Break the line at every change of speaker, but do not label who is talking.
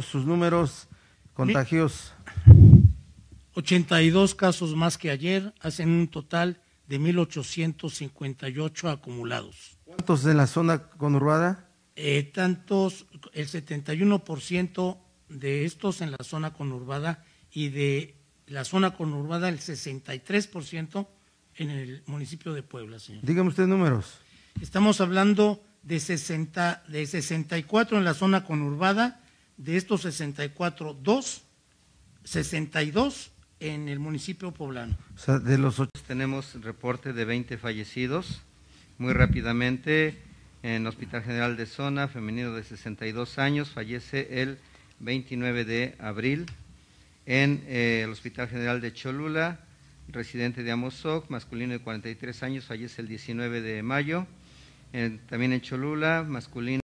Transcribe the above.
sus números contagios.
82 casos más que ayer, hacen un total de 1.858 acumulados.
¿Cuántos en la zona conurbada?
Eh, tantos, el 71% de estos en la zona conurbada y de la zona conurbada el 63% en el municipio de Puebla, señor.
Dígame usted números.
Estamos hablando de, 60, de 64 en la zona conurbada, de estos 64, 2, 62 en el municipio poblano.
O sea, de los ocho.
Tenemos reporte de 20 fallecidos. Muy rápidamente, en el Hospital General de Zona, femenino de 62 años, fallece el 29 de abril. En eh, el Hospital General de Cholula, residente de Amozoc, masculino de 43 años, fallece el 19 de mayo. También en Cholula, masculino.